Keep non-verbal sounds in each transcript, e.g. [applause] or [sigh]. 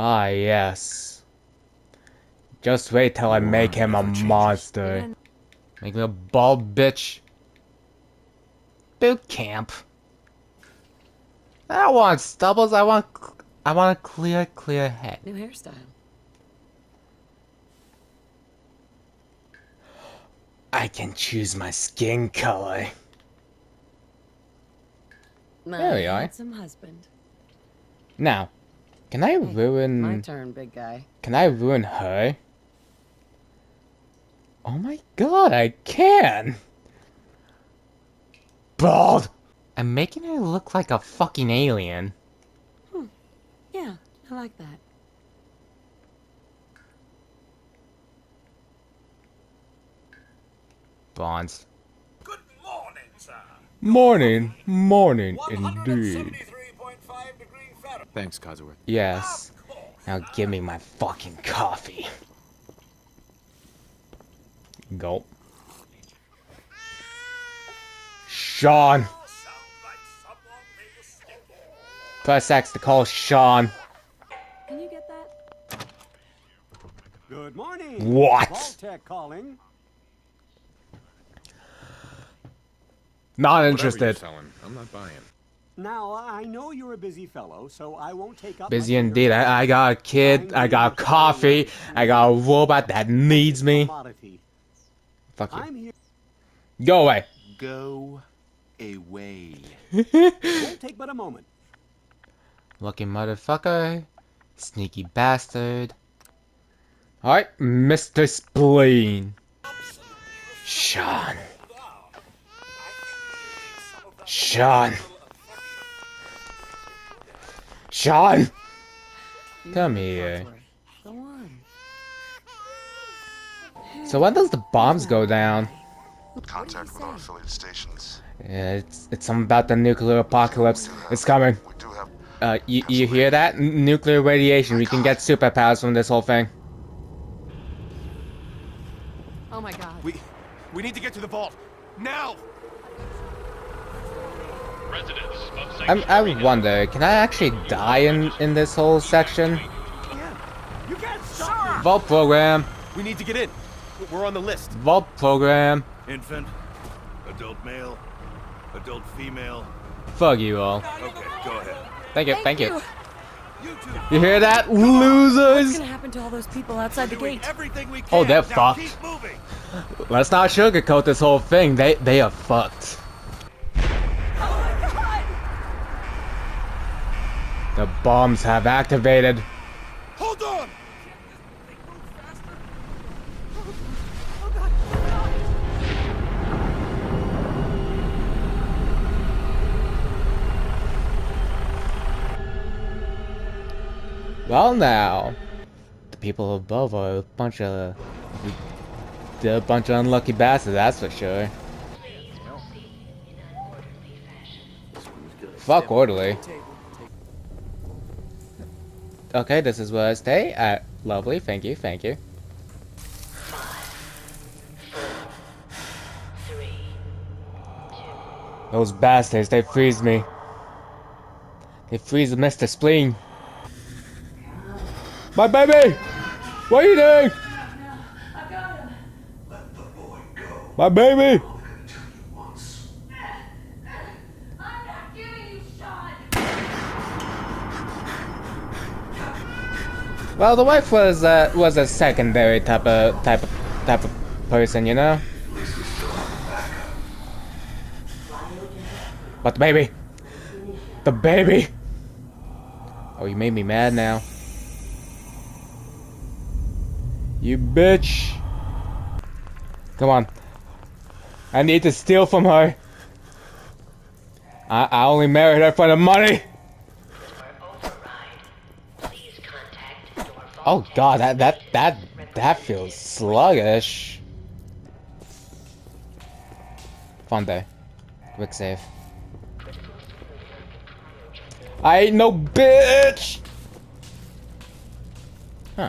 Ah, yes. Just wait till I make him a monster. Make me a bald bitch. Boot camp. I don't want stubbles. I want, I want a clear, clear head. New hairstyle. I can choose my skin color. My There we are. handsome husband. Now, can I Hey, ruin? My turn, big guy. Can I ruin her? Oh my god, I can! Bald! I'm making her look like a fucking alien. Hmm. Yeah, I like that. Bonds. Good morning, sir. Morning, morning indeed. 173.5 degree Fahrenheit. Thanks, Codsworth. Yes. Now give me my fucking coffee. Gulp. Shaun! Sound like someone made a stick. Press X to call Shaun. Can you get that? Good morning. What? Calling. Not Whatever you're interested. selling, I'm not buying. Now, I know you're a busy fellow, so I won't take up Busy much of indeed. I, I got a kid, I got coffee, I got a robot that needs me. Commodity. Fuck you. I'm here. Go away. Go away. [laughs] Won't take but a moment. Lucky motherfucker. Sneaky bastard. Alright, Mr. Spleen. Shaun. Shaun. Shaun! Come here. Go on. So when does the bombs go down? Contact with our affiliate stations. Yeah, it's, it's something about the nuclear apocalypse. It's coming. We do have Uh, you, you hear that? N- nuclear radiation. We can get superpowers from this whole thing. Oh my god. We we need to get to the vault now. I'm, I wonder, can I actually die in, in this whole section? You can't stop Vault program. We need to get in. We're on the list. Vault program. Infant, adult male, adult female. Fuck you all. Okay, go ahead. Thank you, thank, you. You two You hear that, What's losers? gonna happen to all those people outside the gate? everything we oh, can. Oh, they're now fucked. Keep moving. Let's not sugarcoat this whole thing. They they are fucked. The bombs have activated. Hold on. Well now, the people above are a bunch of they're a bunch of unlucky bastards, that's for sure. Fuck orderly. Okay, this is where I stay. Uh, lovely, thank you, thank you. Those bastards, they freeze me. They freeze Mr. Spleen. My baby! What are you doing? My baby! I'm not giving you Shaun! Well, the wife was uh, was a secondary type of type of type of person, you know. But the baby, the baby. Oh, you made me mad now. You bitch. Come on. I need to steal from her. I, I only married her for the money. Oh god, that that that that feels sluggish. Fun day. Quick save. I ain't no bitch. Huh.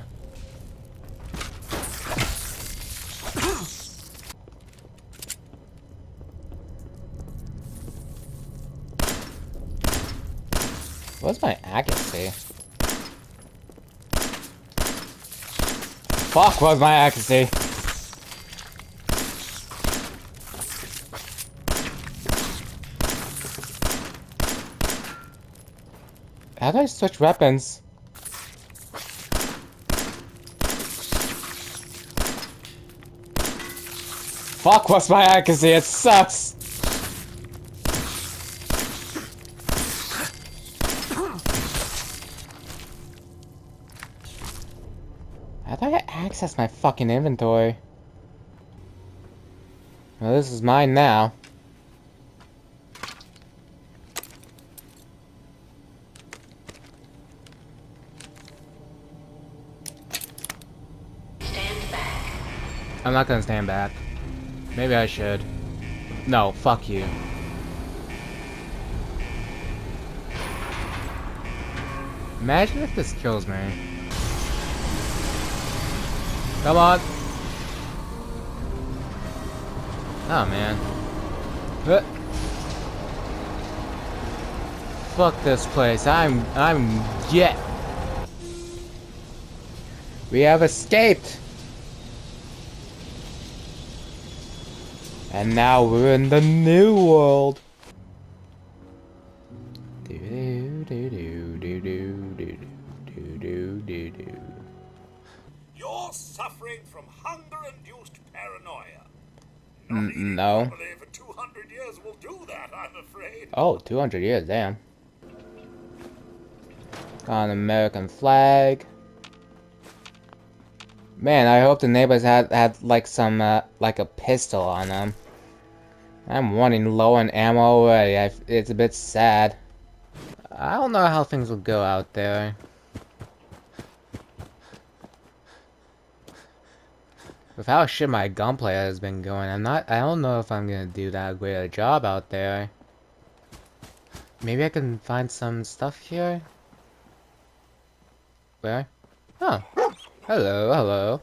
What's my accuracy? Fuck was my accuracy. How do I switch weapons? Fuck was my accuracy, it sucks! Access my fucking inventory? Well, this is mine now. I'm not gonna stand back. Maybe I should. No, fuck you. Imagine if this kills me. Come on. Oh man. Huh. Fuck this place. I'm I'm yet. We have escaped. And now we're in the new world. Oh, 200 years, damn. Got an American flag. Man, I hope the neighbors had had like some uh, like a pistol on them. I'm running low on ammo already. I, it's a bit sad. I don't know how things will go out there. With how shit my gunplay has been going, I'm not. I don't know if I'm gonna do that great a job out there. Maybe I can find some stuff here. Where? Oh. Hello, hello.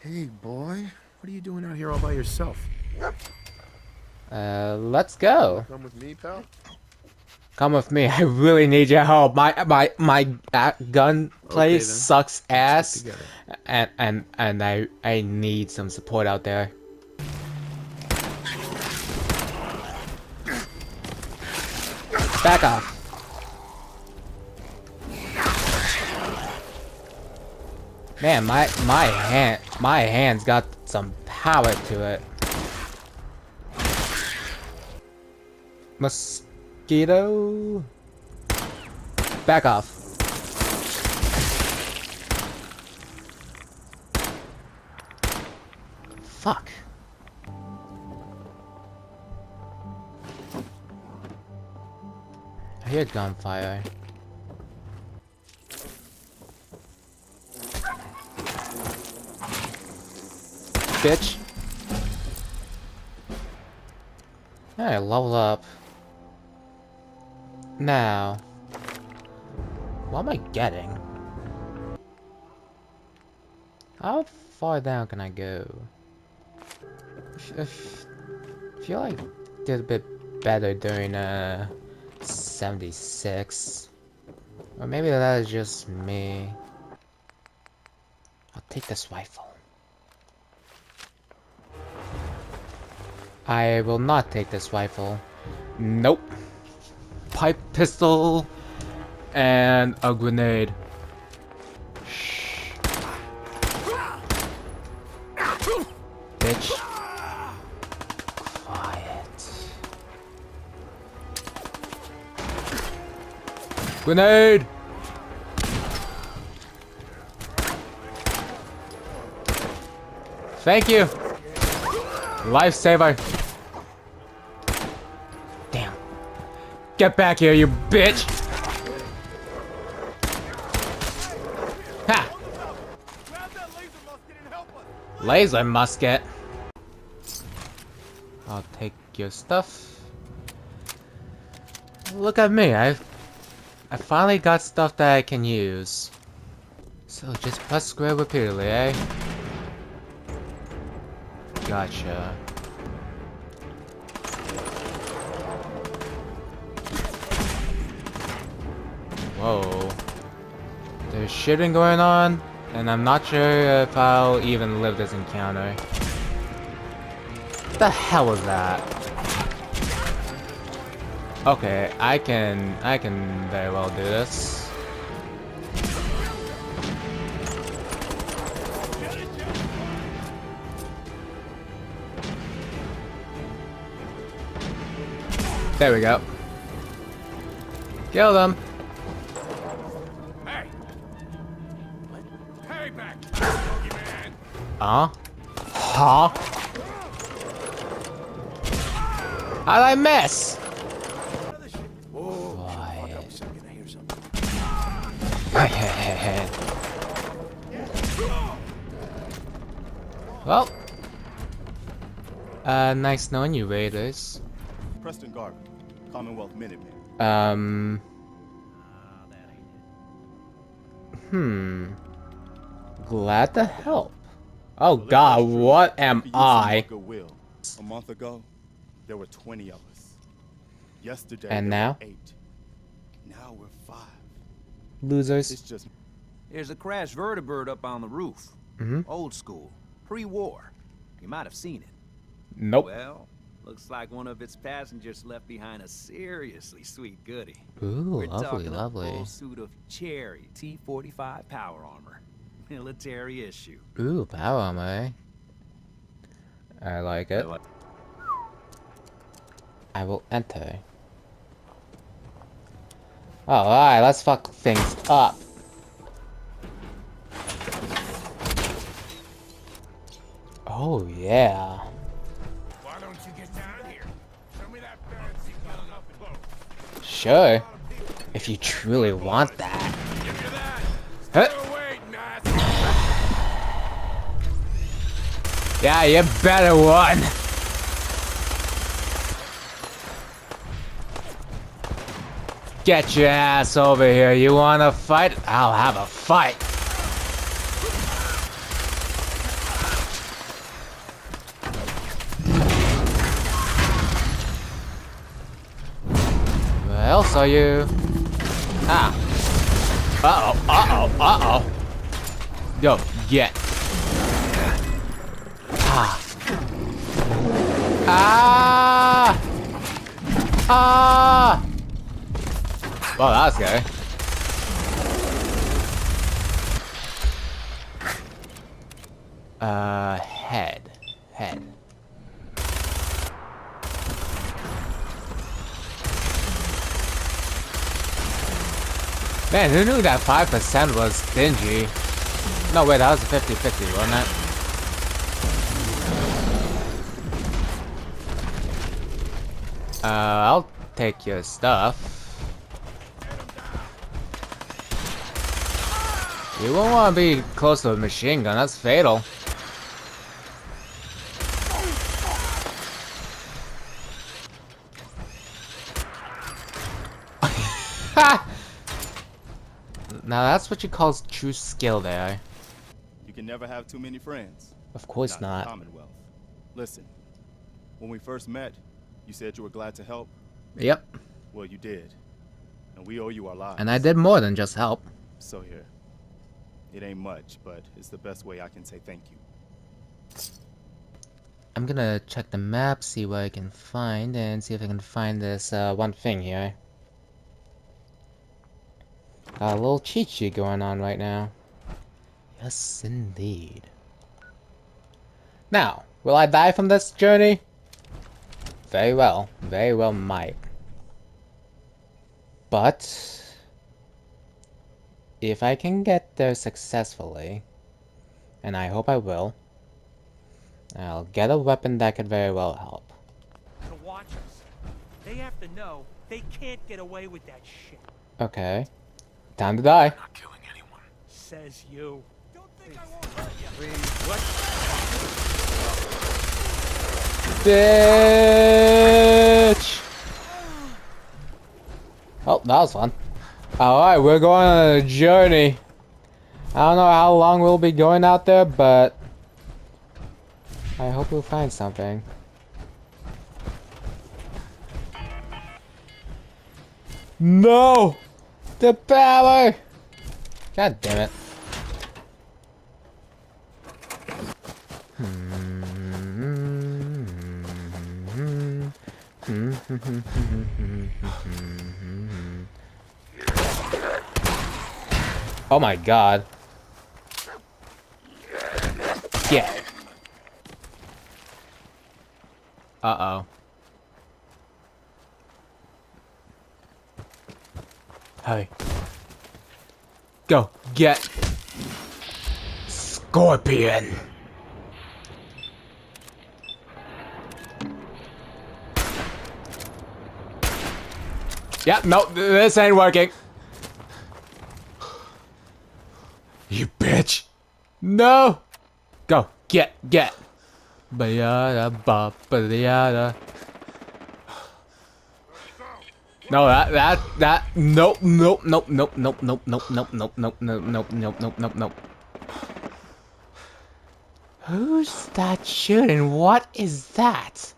Hey, boy. What are you doing out here all by yourself? Uh, let's go. Come with me, pal? Come with me. [laughs] I really need your help. My my my uh, gun play Okay, sucks ass, and and and I I need some support out there. Back off. Man, my my hand my hands got some power to it. Mosquito. Back off. Fuck. I hear gunfire. Bitch. Alright, level up. Now. What am I getting? How far down can I go? I feel like did a bit better during uh 76. Or maybe that is just me. I'll take this rifle. I will not take this rifle. Nope. Pipe pistol and a grenade. Grenade! Thank you! Lifesaver! Damn. Get back here, you bitch! Ha! Laser musket. I'll take your stuff. Look at me, I I finally got stuff that I can use. So just press square repeatedly, eh? Gotcha. Whoa. There's shitting going on? And I'm not sure if I'll even live this encounter. What the hell was that? Okay, I can I can very well do this. There we go. Kill them. Hey! Hey back! Huh? Huh? How'd I miss? Uh, nice knowing you, Raiders. Preston Garvey, Commonwealth Minutemen. Um. Hmm. Glad to help. Oh God, what am For use in I? your Goodwill. A month ago, there were 20 of us. Yesterday, And now? eight. Now we're five. Losers. It's just There's a crashed vertibird up on the roof. Mhm. Old school. Pre-war. You might have seen it. Nope. Well, looks like one of its passengers left behind a seriously sweet goodie. Ooh, We're lovely, talking lovely. a full suit of cherry T-45 power armor. [laughs] Military issue. Ooh, power armor. eh? I like it. I will enter. Alright, let's fuck things up. Oh, yeah. Sure. If you truly want that. Yeah, you better run. Get your ass over here. You wanna fight? I'll have a fight. Are you? Ah. Uh-oh, uh-oh, uh-oh. Yo, get. Ah. Ah! Ah! Well, that's scary. Uh, head. Head. Man, who knew that 5% was stingy? No, wait, that was a 50-50, wasn't it? Uh, I'll take your stuff. You won't want to be close to a machine gun, that's fatal. Now that's what you call true skill there. you can never have too many friends. Of course in the not. Commonwealth. Listen, when we first met, you said you were glad to help. Yep. Well, you did. And we owe you our lives. And I did more than just help. So here. It ain't much, but it's the best way I can say thank you. I'm gonna check the map, see what I can find, and see if I can find this uh, one thing here. Got a little cheat sheet going on right now. Yes, indeed. Now, will I die from this journey? Very well. Very well might. But... If I can get there successfully, and I hope I will, I'll get a weapon that could very well help. The Watchers. They have to know they can't get away with that shit. Okay. Time to die. Not killing anyone. Says you. Don't think I won't hurt you. What? Bitch! Oh, that was fun. Alright, we're going on a journey. I don't know how long we'll be going out there, but... I hope we'll find something. No! The power! God damn it. Hmm. oh my god. Yeah. Uh-oh. Hey. Go. Get. Scorpion. Yeah, no, this ain't working. You bitch. No. Go. Get. Get. Bayada No, that that that nope nope nope nope nope nope nope nope nope nope nope nope nope nope nope nope. Who's that shooting? What is that?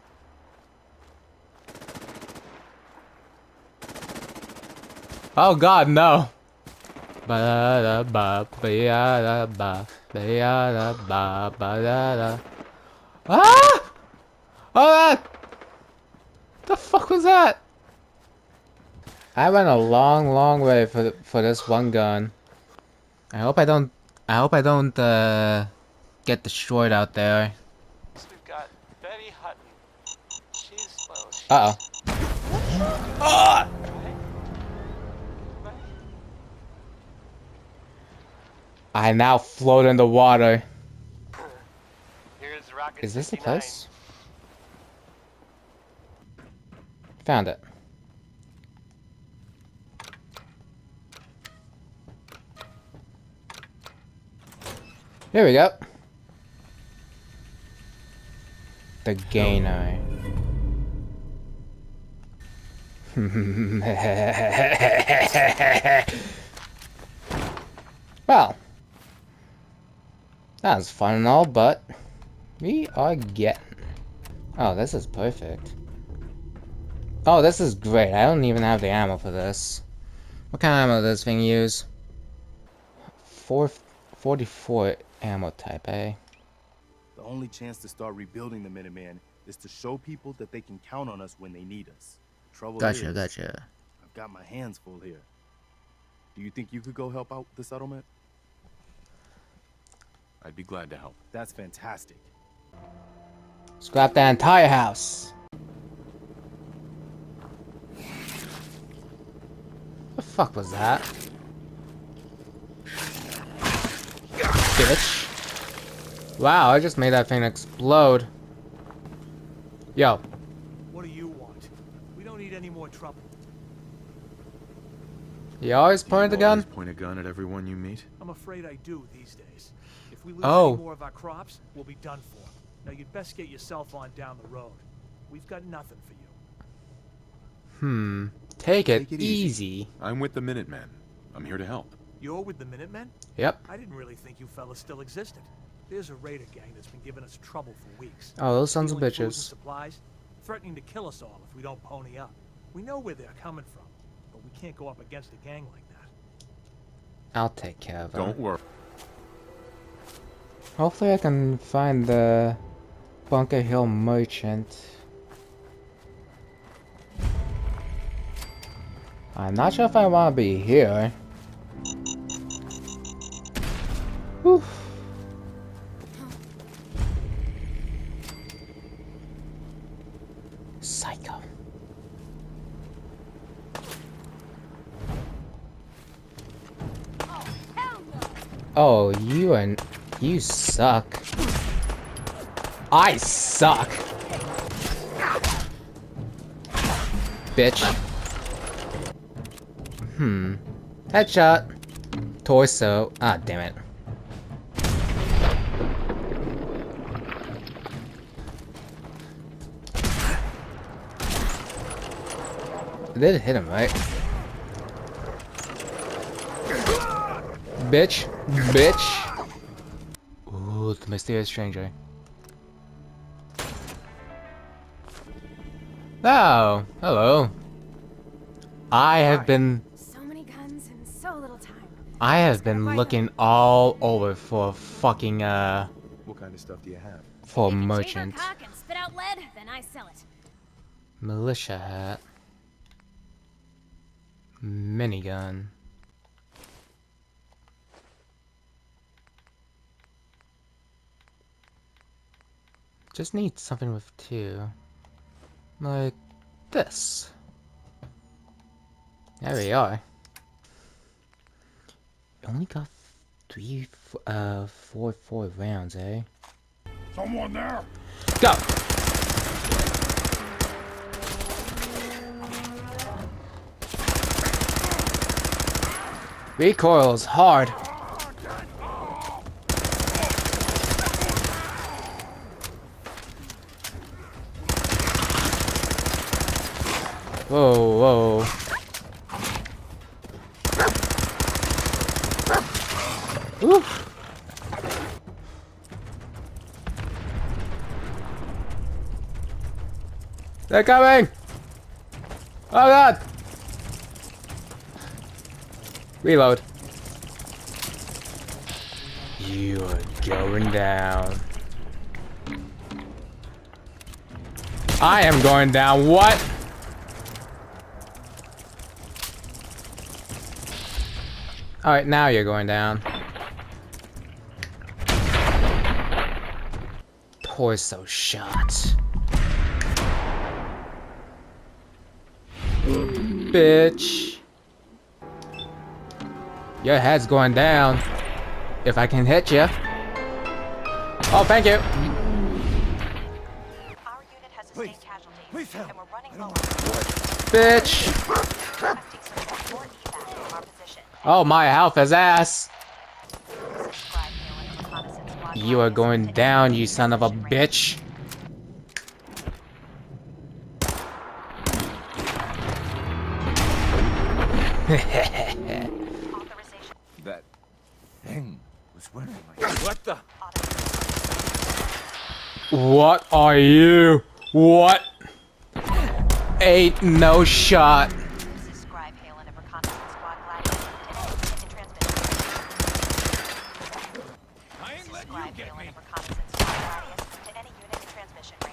Oh god, no. Ba da ba ba da ba ba da ba ba da da. Ah! Oh, that! The fuck was that? I went a long, long way for for this one gun. I hope I don't. I hope I don't uh, get destroyed out there. We've got Betty Hutton. She's well. She's Uh oh. Ah! I now float in the water. Here's Is this the place? Found it. Here we go. The gainer. [laughs] well, that was fun and all, but we are getting. Oh, this is perfect. Oh, this is great. I don't even have the ammo for this. What kind of ammo does this thing use? 444 ammo type, eh? The only chance to start rebuilding the Minuteman is to show people that they can count on us when they need us. Trouble Gotcha, is, gotcha. I've got my hands full here. Do you think you could go help out the settlement? I'd be glad to help. That's fantastic. Scrap the entire house. The fuck was that? Bitch. Wow, I just made that thing explode. Yo, What do you want? We don't need any more trouble. you always pointed the gun? Always point a gun at everyone you meet. I'm afraid I do these days. If we lose Oh. any more of our crops, we'll be done for. Now you'd best get yourself on down the road. We've got nothing for you. Hmm. Take it, Take it easy. easy. I'm with the Minutemen. I'm here to help. You're with the Minutemen? Yep. I didn't really think you fellas still existed. There's a raider gang that's been giving us trouble for weeks. Oh, those sons of Stealing food bitches. supplies, threatening to kill us all if we don't pony up. We know where they're coming from, but we can't go up against a gang like that. I'll take care of them. Don't worry. Hopefully I can find the Bunker Hill merchant. I'm not sure if I want to be here. Oh, you and you suck. I suck. Bitch. Hmm. Headshot. Torso. Ah, damn it. I did hit him, right? Bitch. Bitch. Ooh, the mysterious stranger. Oh, hello. I have been So many guns in so little time. I have been looking all over for fucking uh What kind of stuff do you have? for a merchant. chamber cock and spit out lead, then I sell it. Militia hat. Minigun. Just need something with two. Like this. There we are. Only got three, uh, four, four rounds, eh? Someone there? Go! Recoils hard. Whoa, whoa. Oof. They're coming! Oh god! Reload. You are going down. I am going down. What? Alright, now you're going down. Torso shot. Bitch. Your head's going down. If I can hit you. Oh, thank you. Please. Please help. Bitch. Oh, my health is ass. You are going down, you son of a bitch. [laughs] That thing was wearing my. What the? What are you? What? Ain't no shot.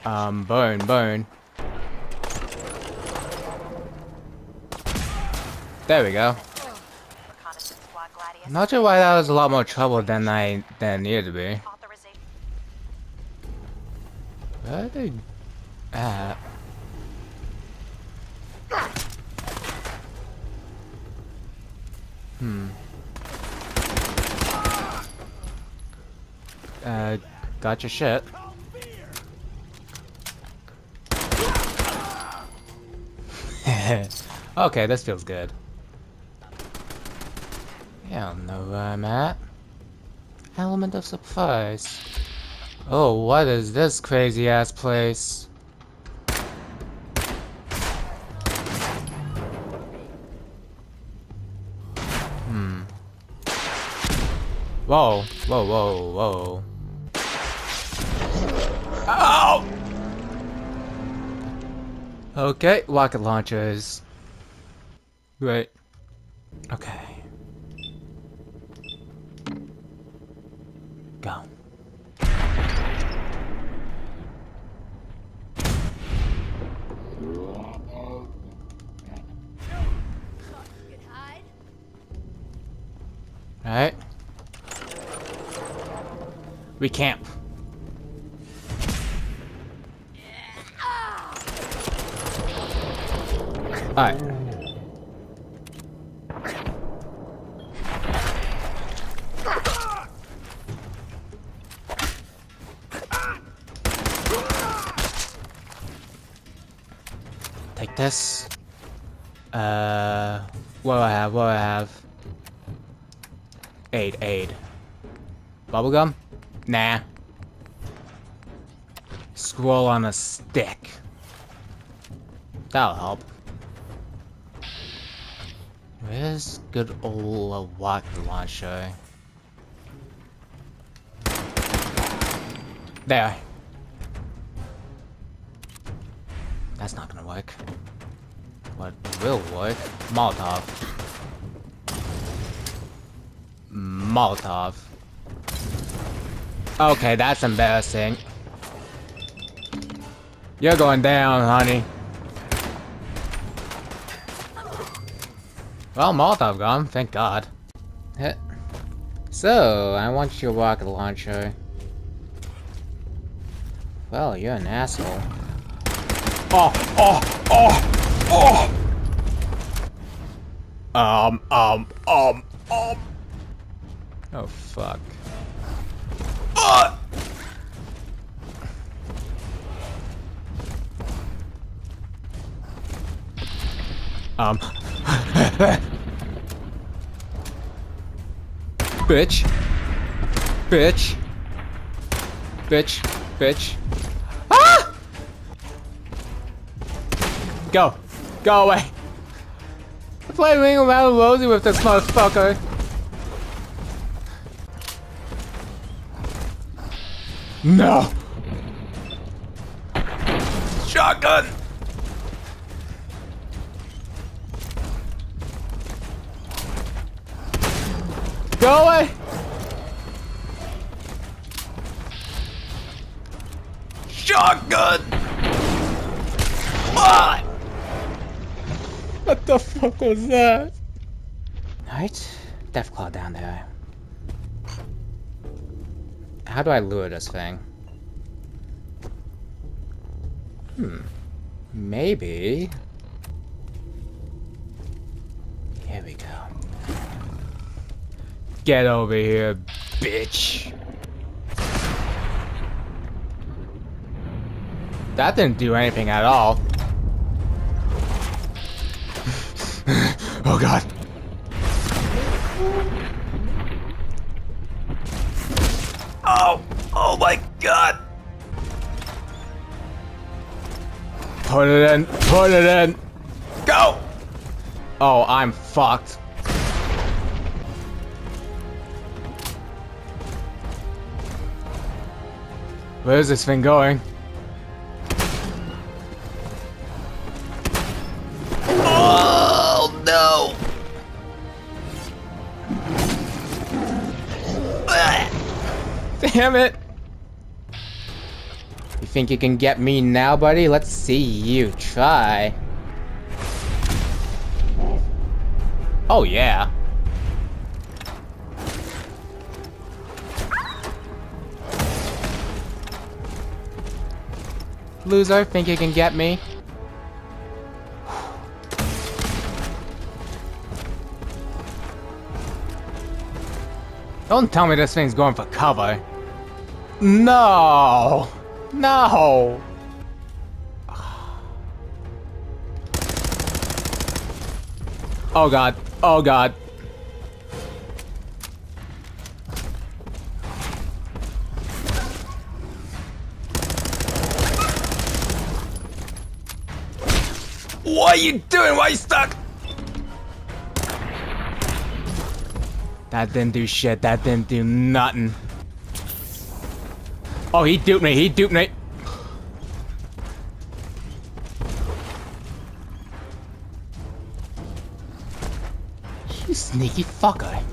Um, burn, burn. There we go. Not sure why that was a lot more trouble than I than it needed to be. Where are they at? Hmm. Uh, got your shit. [laughs] okay, this feels good. Yeah, I don't know where I'm at. Element of surprise. Oh, what is this crazy ass place? Hmm. Whoa, whoa, whoa, whoa. Ow! Okay, rocket launchers. Great. Okay. Go. Alright. We camp. Alright. Take this. Uh, what do I have? What do I have? Aid, aid. Bubblegum? Nah. Scroll on a stick. That'll help. Good old uh, rocket launcher? Eh? There. That's not gonna work. What will work? Molotov. Molotov. Okay, that's embarrassing. You're going down, honey. Well, Molotov gone, thank God. So, I want you to your rocket launcher. Well, you're an asshole. Oh, oh, oh, oh! Um, um, um, um. Oh, fuck. Uh! Um. Bitch. Bitch. Bitch. Bitch. Ah! Go. Go away. I'm playing around Rosie with this motherfucker. No. Was that? Right? Deathclaw down there. How do I lure this thing? Hmm. Maybe. Here we go. Get over here, bitch. That didn't do anything at all. Oh god. Oh, oh my god. Put it in, put it in. Go! Oh, I'm fucked. Where's this thing going? Damn it! You think you can get me now, buddy? Let's see you try. Oh yeah. Loser, think you can get me? Don't tell me this thing's going for cover. No! No! Oh god. Oh god. What are you doing? Why are you stuck? That didn't do shit. That didn't do nothing. Oh, he duped me. He duped me. You sneaky fucker.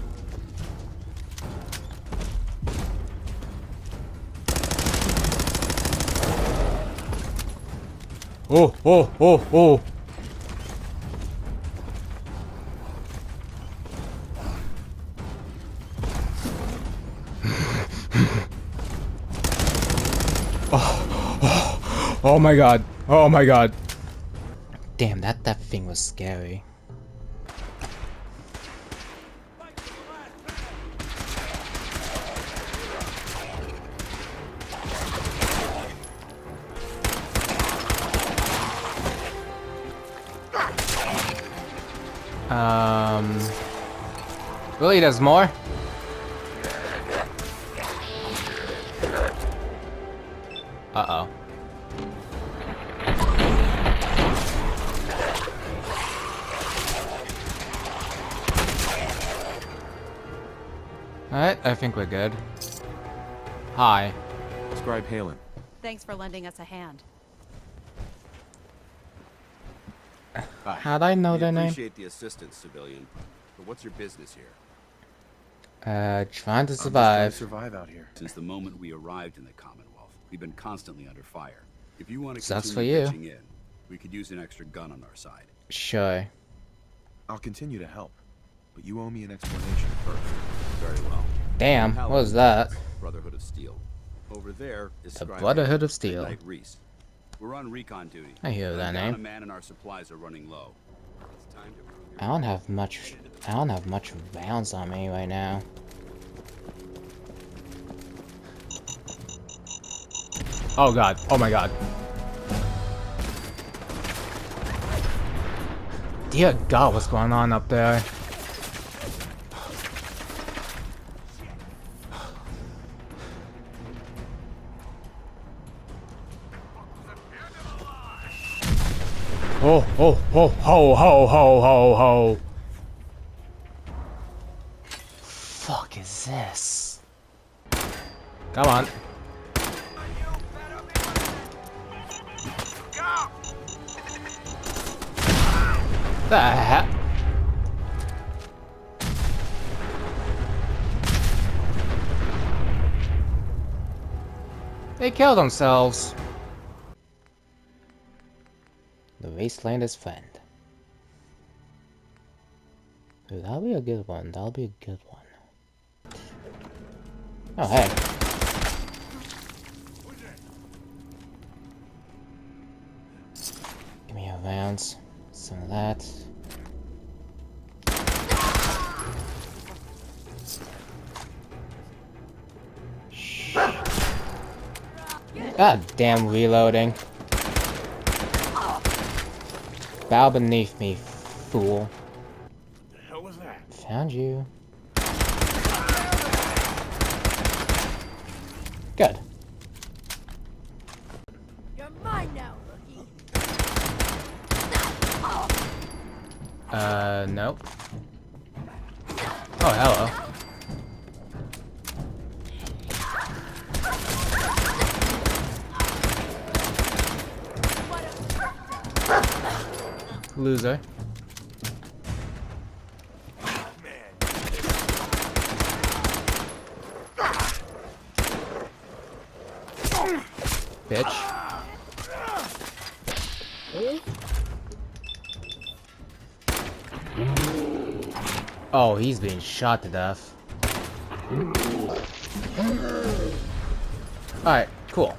Oh, oh, oh, oh. Oh my god. Oh my god. Damn, that, that thing was scary. Um... Really, there's more? Think we're good. Hi. Scribe Haylen. Thanks for lending us a hand. Hi. How'd I know we their name? appreciate the assistance, civilian. But what's your business here? Uh, trying to I'm trying survive. to survive out here. Since the moment we arrived in the Commonwealth, we've been constantly under fire. If you want to Sucks continue for you. pitching in, we could use an extra gun on our side. Sure. I'll continue to help, but you owe me an explanation first. Very well. Damn, what was that? Brotherhood of Steel. Over there is The Brotherhood of Steel. Reese. We're on recon duty. I hear that name. A man and our supplies are running low. It's time to I don't have much. I don't have much rounds on me right now. Oh god. Oh my god. Dear god, what's going on up there? Oh, oh, oh, ho, ho, ho, ho, ho. Fuck is this? Come on. The heck? They killed themselves. The Wastelander's friend. That'll be a good one. That'll be a good one. Oh, hey. Give me a rounds. Some of that. God damn reloading. Bow beneath me, fool. The hell was that? Found you. Good. You're mine now, rookie. Uh, nope. Oh, hello. Loser. Bitch. Oh, he's being shot to death. Alright, cool.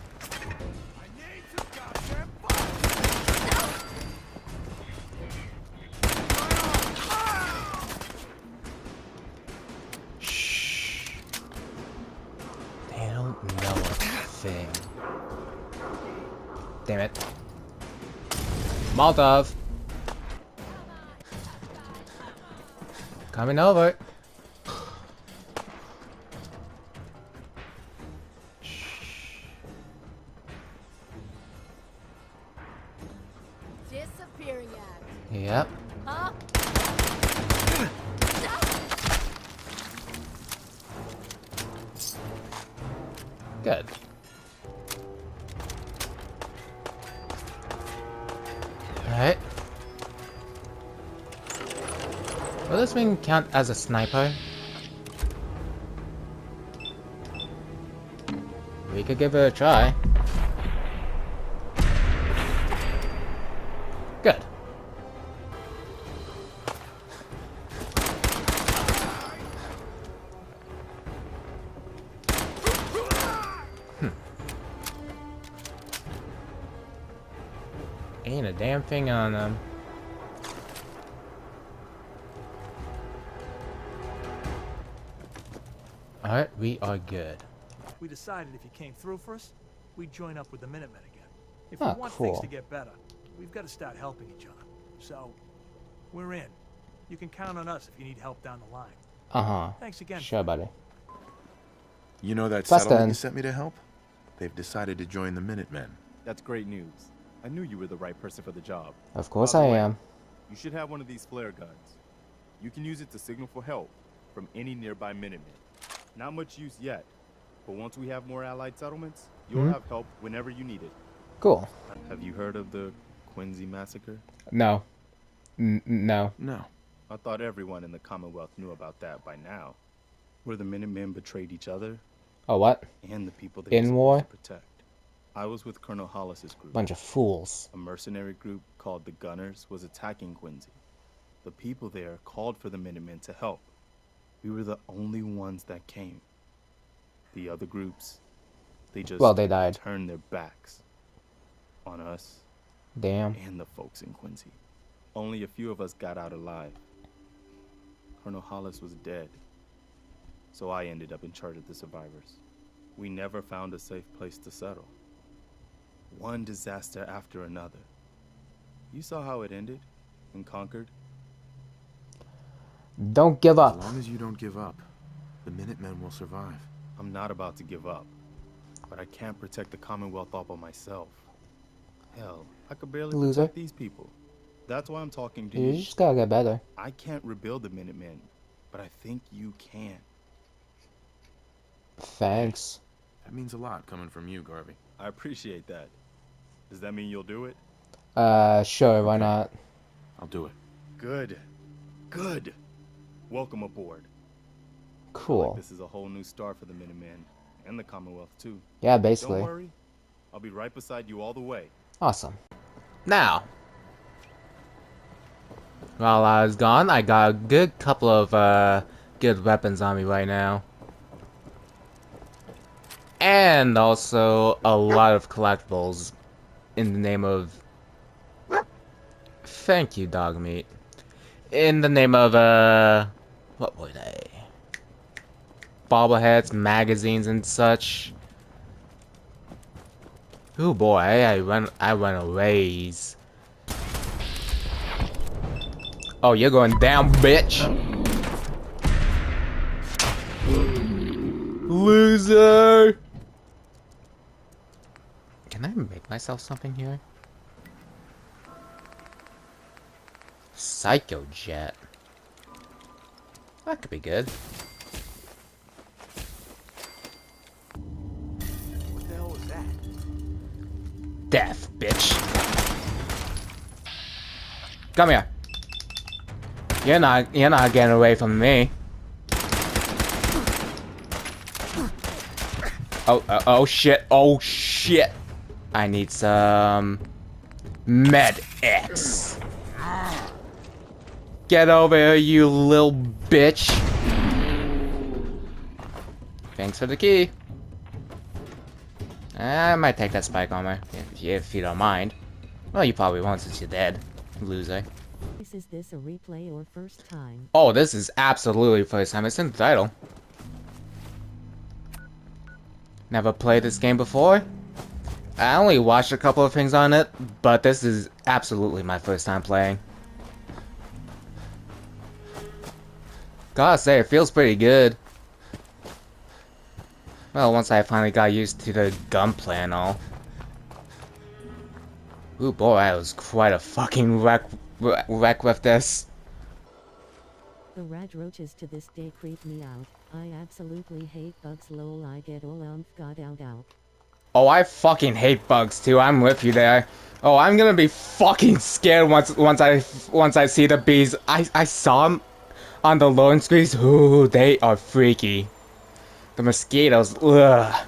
Molotov. Coming over. Count as a sniper? We could give it a try. Alright, we are good. We decided if you came through for us, we'd join up with the Minutemen again. If Ah, we want things to get better, we've got to start helping each other. So, we're in. You can count on us if you need help down the line. Uh-huh. Thanks again. Sure, buddy. You know that Plus settlement then. you sent me to help? They've decided to join the Minutemen. That's great news. I knew you were the right person for the job. Of course By I way, am. You should have one of these flare guns. You can use it to signal for help from any nearby Minutemen. Not much use yet, but once we have more allied settlements, you'll Mhm. have help whenever you need it. Cool. Have you heard of the Quincy massacre? No. N no. No. I thought everyone in the Commonwealth knew about that by now. Where the Minutemen betrayed each other Oh, what? and the people they In war? to protect. I was with Colonel Hollis's group. Bunch of fools. A mercenary group called the Gunners was attacking Quincy. The people there called for the Minutemen to help. We were the only ones that came. The other groups, they just Well, they died. turned their backs on us Damn. and the folks in Quincy. Only a few of us got out alive. Colonel Hollis was dead, so I ended up in charge of the survivors. We never found a safe place to settle. One disaster after another. You saw how it ended in Concord? Don't give up. As long as you don't give up, the Minutemen will survive. I'm not about to give up, but I can't protect the Commonwealth all by myself. Hell, I could barely Loser. protect these people. That's why I'm talking to You you. just gotta get better. I can't rebuild the Minutemen, but I think you can. Thanks. That means a lot coming from you, Garvey. I appreciate that. Does that mean you'll do it? Uh, sure, why not? I'll do it. Good. Good. Welcome aboard. Cool. This is a whole new start for the Minutemen and the Commonwealth too. Yeah, basically. Don't worry. I'll be right beside you all the way. Awesome. Now, while I was gone, I got a good couple of uh, good weapons on me right now. And also a lot of collectibles in the name of... Thank you, Dogmeat. In the name of, uh... What were they? Bobbleheads, magazines, and such. Oh boy, I run I run a ways. Oh, you're going down, bitch. Loser. Can I make myself something here? Psycho jet. That could be good. What the hell was that? Death, bitch. Come here. You're not you're not getting away from me. Oh, uh, oh shit, oh shit. I need some med X. Get over here, you little bitch. Thanks for the key. I might take that spike armor, if, if you don't mind. Well, you probably won't since you're dead, loser. Is this a replay or first time? Oh, this is absolutely first time. It's in the title. Never played this game before. I only watched a couple of things on it, but this is absolutely my first time playing. Gotta say, it feels pretty good. Well, once I finally got used to the gunplay and all. Ooh boy, I was quite a fucking wreck, wreck with this. The rad roaches to this day creep me out. I absolutely hate bugs lol I get all umph god out out. Oh, I fucking hate bugs too. I'm with you there. Oh, I'm gonna be fucking scared once once I once I see the bees. I I saw them on the loading screens. Ooh, they are freaky. The mosquitoes, ugh.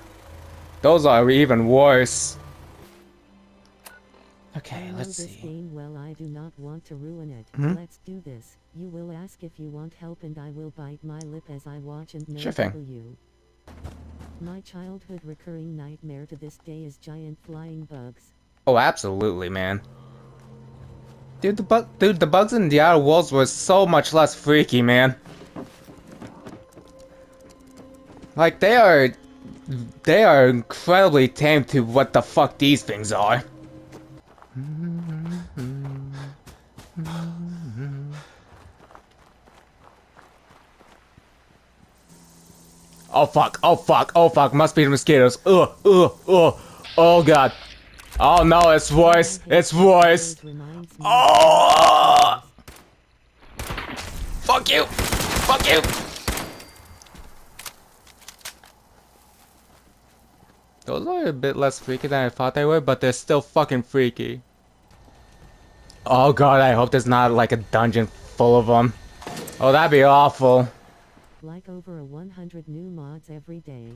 Those are even worse. Okay, let's see. well I do not want to ruin it. Hmm? Let's do this. You will ask if you want help and I will bite my lip as I watch and know Sure you. My childhood recurring nightmare to this day is giant flying bugs. Oh, absolutely, man. Dude, the bug, dude, the bugs in the Outer Worlds were so much less freaky, man. Like they are, they are incredibly tame to what the fuck these things are. Oh fuck, oh fuck, oh fuck, must be the mosquitoes. Ugh, ugh, ugh. Oh god. Oh no, it's worse, it's worse. Oh! Fuck you! Fuck you! Those are a bit less freaky than I thought they were, but they're still fucking freaky. Oh god, I hope there's not like a dungeon full of them. Oh, that'd be awful. Like over a 100 new mods every day.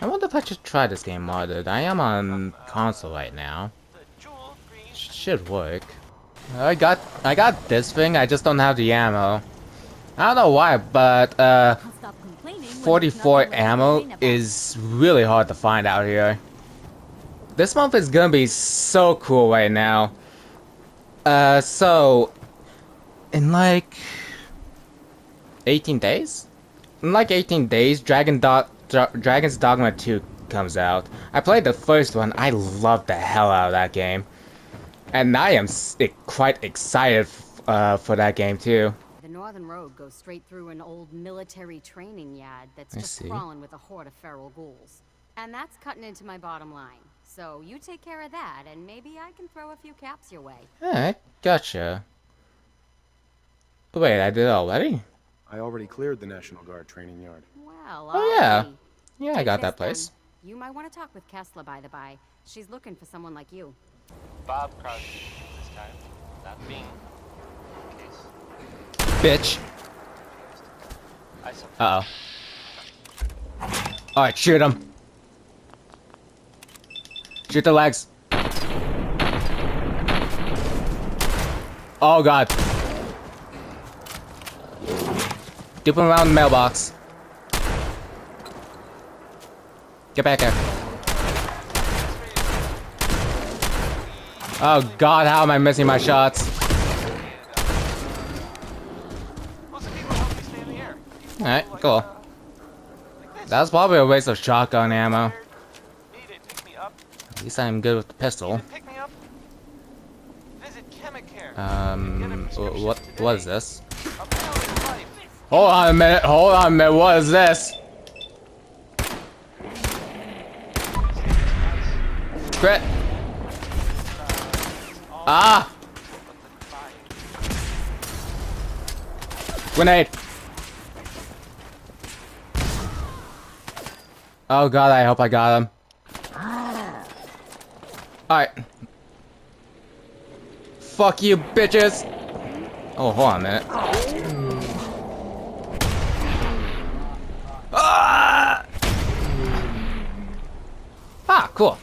I wonder if I should try this game modded. I am on console right now. Should work. I got I got this thing, I just don't have the ammo. I don't know why, but uh 44 ammo is really hard to find out here. This month is gonna be so cool right now. Uh, so in like 18 days? In like 18 days, Dragon Do Dra Dragon's Dogma 2 comes out. I played the first one. I loved the hell out of that game. And I am quite excited uh, for that game too. The Northern Road goes straight through an old military training yard that's I just see. crawling with a horde of feral ghouls. And that's cutting into my bottom line. So you take care of that, and maybe I can throw a few caps your way. Alright, gotcha. Wait, I did already? I already cleared the National Guard training yard. Well, Oh yeah. alrighty. Yeah, I got that place. then. You might want to talk with Kessler, by the by. She's looking for someone like you. Bob Crosby this time, not me. Case. Bitch. Uh oh. Alright, shoot him. Shoot the legs. Oh god. Dip him around the mailbox. Get back here. Oh god, how am I missing my shots? Alright, cool. That was probably a waste of shotgun ammo. At least I'm good with the pistol. Um, what what is this? Hold on a minute, hold on a minute, what is this? Crit! Ah! Grenade! Oh god, I hope I got him. Alright. Fuck you, bitches! Oh, hold on a minute. Ah! Ah, cool.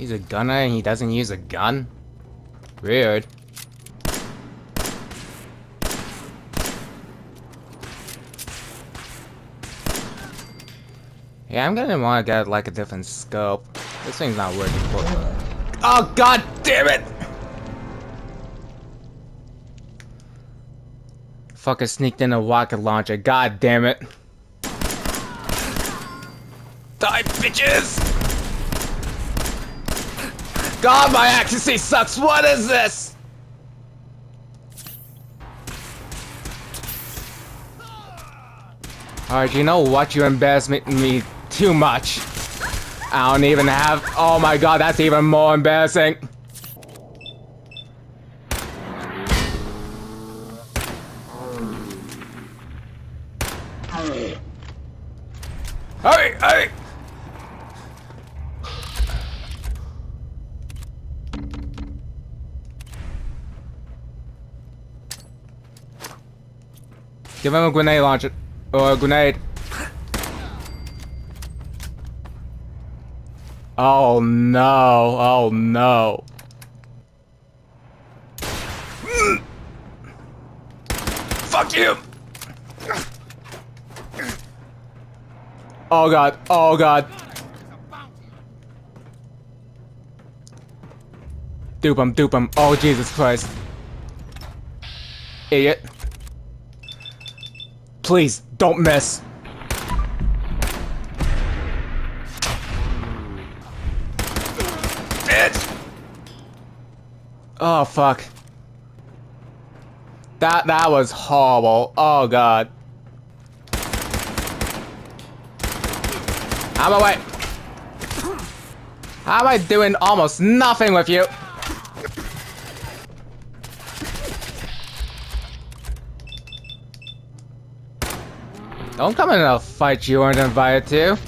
He's a gunner and he doesn't use a gun? Weird. Yeah, I'm gonna wanna get like a different scope. This thing's not working for me. Oh god damn it! Fucker sneaked in a rocket launcher, god damn it. Die bitches! God my accuracy sucks, what is this? Alright, you know what? You embarrass me, me too much. I don't even have. Oh my god, that's even more embarrassing. Give him a grenade launcher. Or a grenade. Oh no, oh no. Fuck you! Oh god, oh god. Dupe him, dupe him. Oh Jesus Christ. Idiot. Please, don't miss. Bitch! Oh fuck. That that was horrible. Oh god. Of my way. How am I doing almost nothing with you? Don't come in a fight you weren't invited to.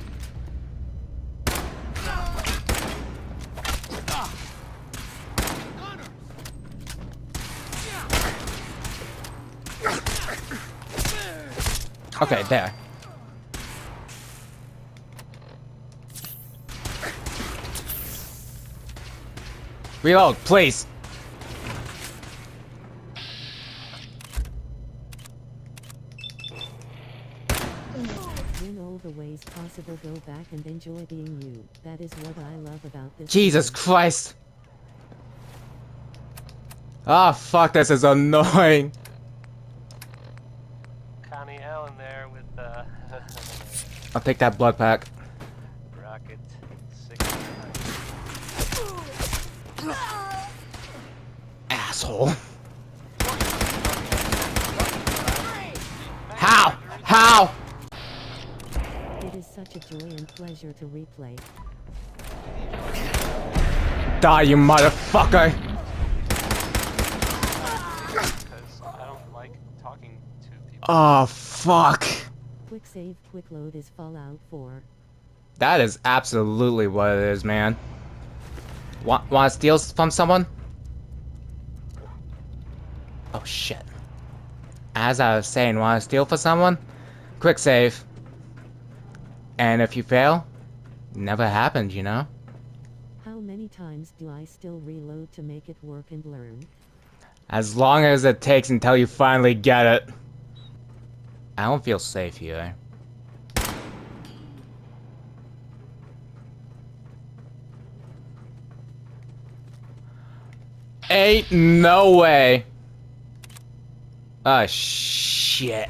Okay, there. Reload, please. In all the ways possible, go back and enjoy being you. That is what I love about this. Jesus Christ. Ah, oh, fuck, this is annoying. Connie Allen there with, uh... [laughs] I'll take that blood pack. Rocket Asshole. How? How? It is such a joy and pleasure to replay. Die, you motherfucker! Oh, fuck. Quick save, quick load is Fallout 4. That is absolutely what it is, man. Want, want to steal from someone? Oh, shit. As I was saying, want to steal for someone? Quick save. And if you fail, never happened, you know? How many times do I still reload to make it work and learn? As long as it takes until you finally get it. I don't feel safe here. Ain't no way. Oh, shit.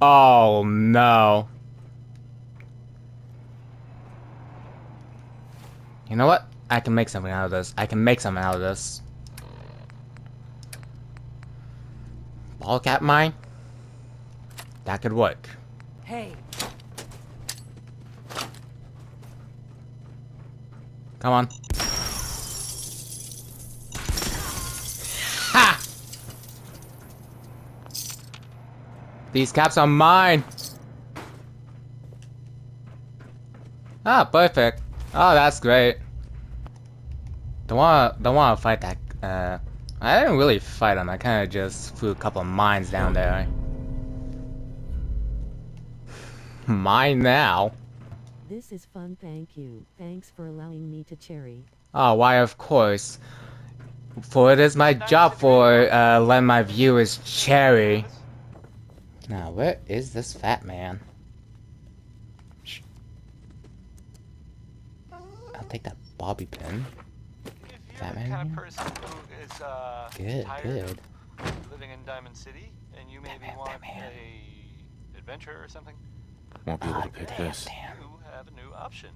Oh, no. You know what? I can make something out of this. I can make something out of this. Bottlecap mine? That could work. Hey. Come on. Ha! These caps are mine! Ah, perfect. Oh, that's great. Don't wanna, don't wanna fight that, uh... I didn't really fight him, I kinda just threw a couple of mines down there. Mine now? This is fun, thank you. Thanks for allowing me to cherry. Oh, why of course. For it is my job for, uh, let my viewers cherry. Now, where is this fat man? I'll take that bobby pin. Fat man kind of person who is, uh, good, good. living in Diamond City, and you maybe Batman, want Batman. a adventure or something, Won't be able to pick this. you have a new option.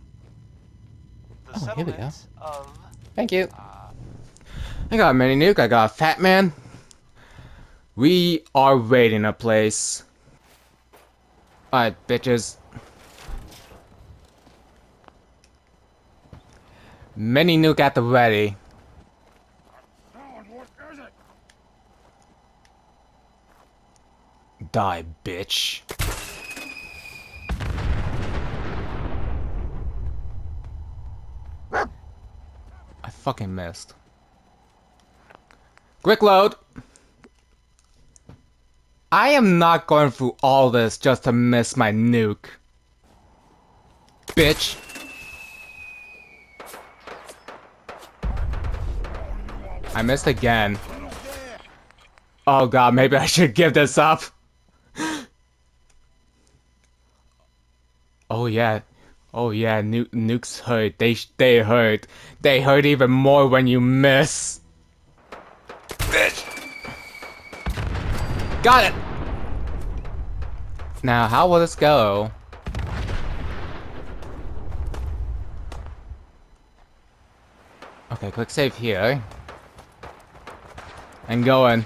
The Oh, here we go. of Thank you. I got a mini nuke, I got a fat man. We are raiding a place. Alright, bitches. Mini nuke at the ready. Die, bitch. I fucking missed. Quick load! I am not going through all this just to miss my nuke. Bitch. I missed again. Oh god, maybe I should give this up. Oh yeah. Oh yeah, nu nukes hurt. They they hurt. They hurt even more when you miss. Bitch. Got it. Now, how will this go? Okay, quick save here. And going.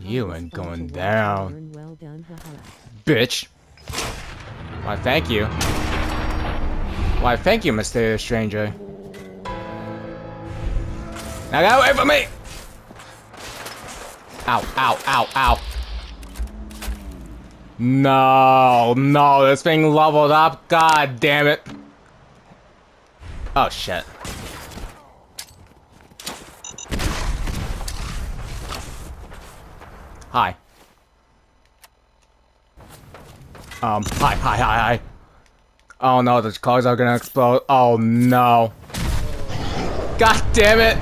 You ain't going down. Well done, haha. Bitch. Why, thank you. Why, thank you, mysterious stranger. Now get away from me! Ow, ow, ow, ow. No, no, this thing leveled up. God damn it. Oh, shit. Hi. Um, hi, hi, hi, hi. Oh no, those cars are gonna explode. Oh no. God damn it!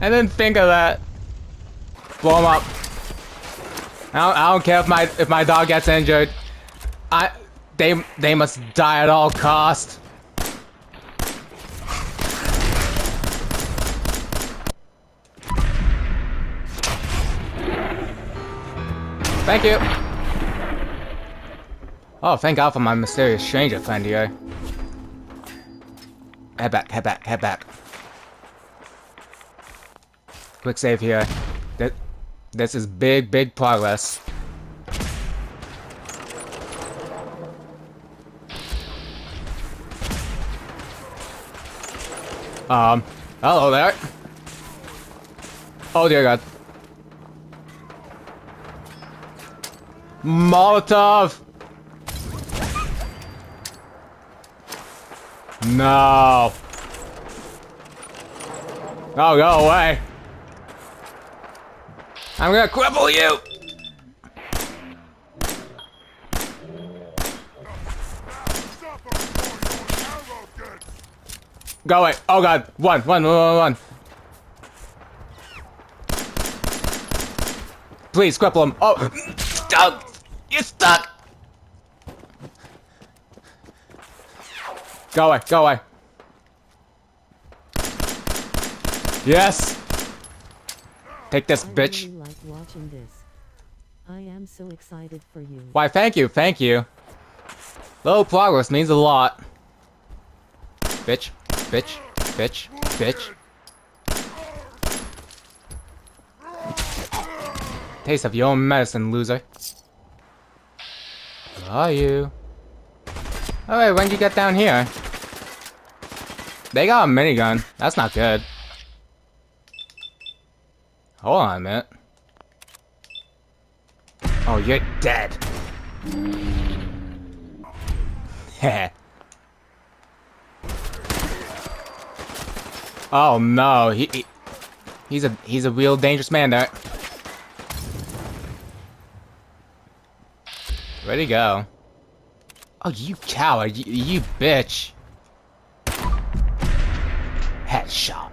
I didn't think of that. Blow them up. I don't, I don't care if my if my dog gets injured. I they they must die at all cost. Thank you. Oh, thank God for my mysterious stranger friend here. Head back, head back, head back. Quick save here. This, this is big, big progress. Um, hello there. Oh dear God. Molotov! No. Oh, go away. I'm gonna cripple you! Go away. Oh god. One, one, one, one. Please, cripple him. Oh, [clears throat] oh you're stuck! Go away, go away. Yes! Take this, I bitch. Really like watching this. I am so excited for you. Why, thank you, thank you. Little progress means a lot. Bitch, bitch, bitch, bitch. Taste of your own medicine, loser. Are you? Alright, when did you get down here? They got a minigun. That's not good. Hold on a minute. Oh, you're dead. Heh. [laughs] oh no, he, he he's a he's a real dangerous man there. Where'd he go? Oh, you coward, you, you bitch. Headshot.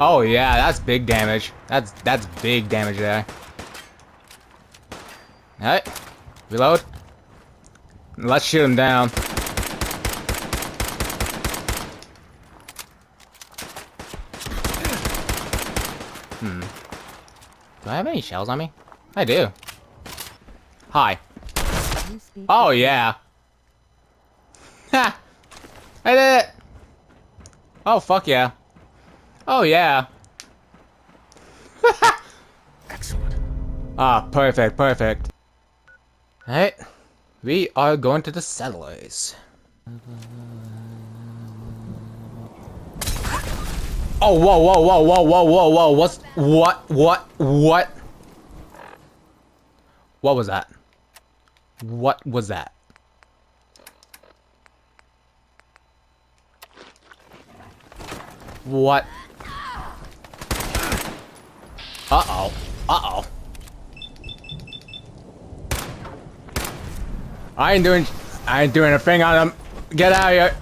Oh yeah, that's big damage. That's that's big damage there. Alright. Reload. Let's shoot him down. Hmm. Do I have any shells on me? I do. Hi. Oh yeah. Ha! I did it! Oh fuck yeah. Oh yeah. Excellent. [laughs] Ah, perfect, perfect. Alright. We are going to the settlers. Oh, whoa, whoa, whoa, whoa, whoa, whoa, whoa, what's, what, what, what? What was that? What was that? What? Uh-oh. Uh-oh. I ain't doing I ain't doing a thing on them. Get out of here.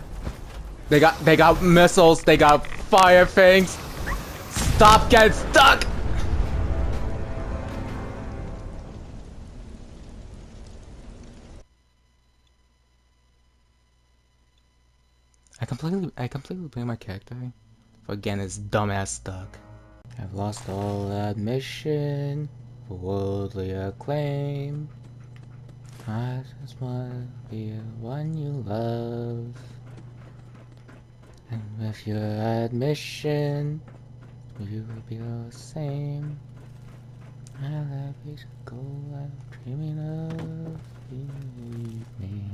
They got they got missiles, they got fire things. Stop getting stuck! I completely I completely blame my character for getting his dumbass stuck. I've lost all admission for worldly acclaim. I just wanna be the one you love. And with your admission, you will be the same. I love you, go, I'm dreaming of you.